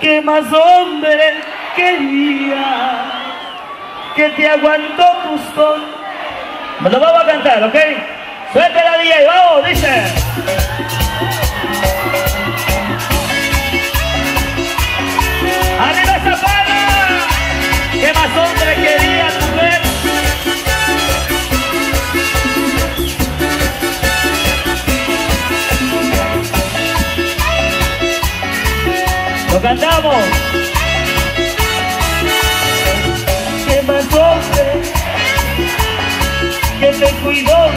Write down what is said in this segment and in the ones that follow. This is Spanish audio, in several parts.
¿Qué más hombre quería que te aguantó tu son? Me lo vamos a cantar, ¿ok? Suelta la y vamos, dice. Lo cantamos. ¿Qué más hombre que te cuidó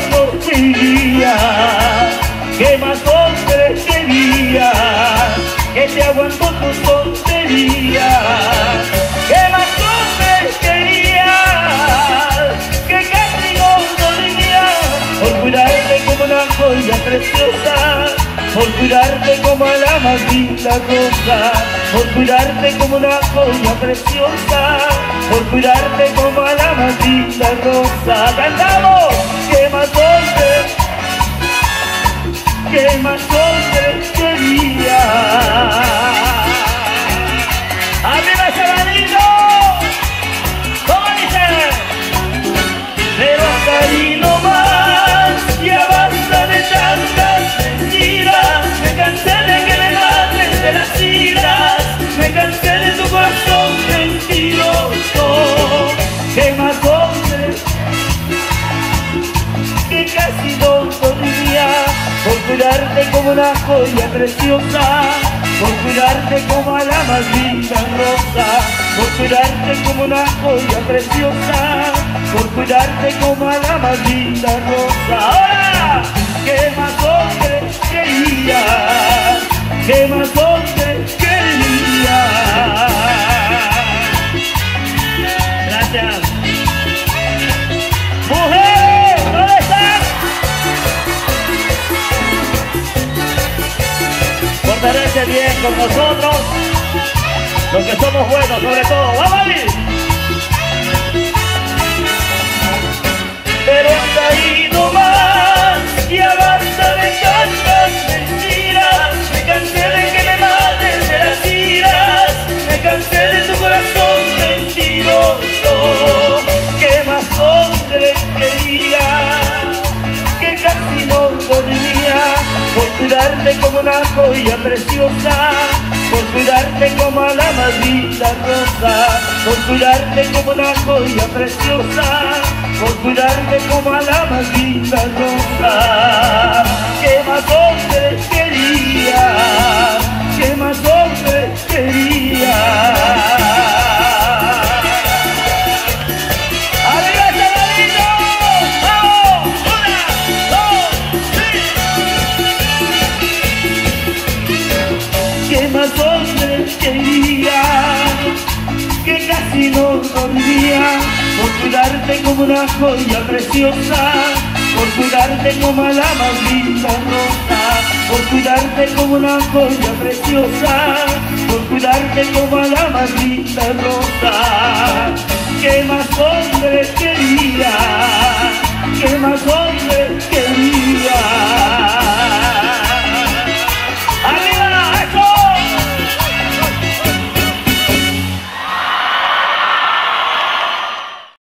día? ¿Qué más hombre quería que te aguantó tu preciosa? por cuidarte como a la más linda cosa, por cuidarte como una joya preciosa, por cuidarte como a la más rosa. ¡Cantamos! ¿Qué más hombre? ¿Qué más hombre cuidarte como una joya preciosa, por cuidarte como a la más linda rosa, por cuidarte como una joya preciosa, por cuidarte como a la más linda rosa. Con nosotros, los que somos buenos sobre todo. ¡Vamos a ir! Pero hasta ahí cuidarte como una joya preciosa, por cuidarte como a la linda rosa, por cuidarte como una joya preciosa, por cuidarte como a la linda rosa. Tres! ¿Qué más hombre quería? Que casi no dormía por cuidarte como una joya preciosa, por cuidarte como a la linda rosa, por cuidarte como una joya preciosa, por cuidarte como a la linda rosa. ¿Qué más hombre quería?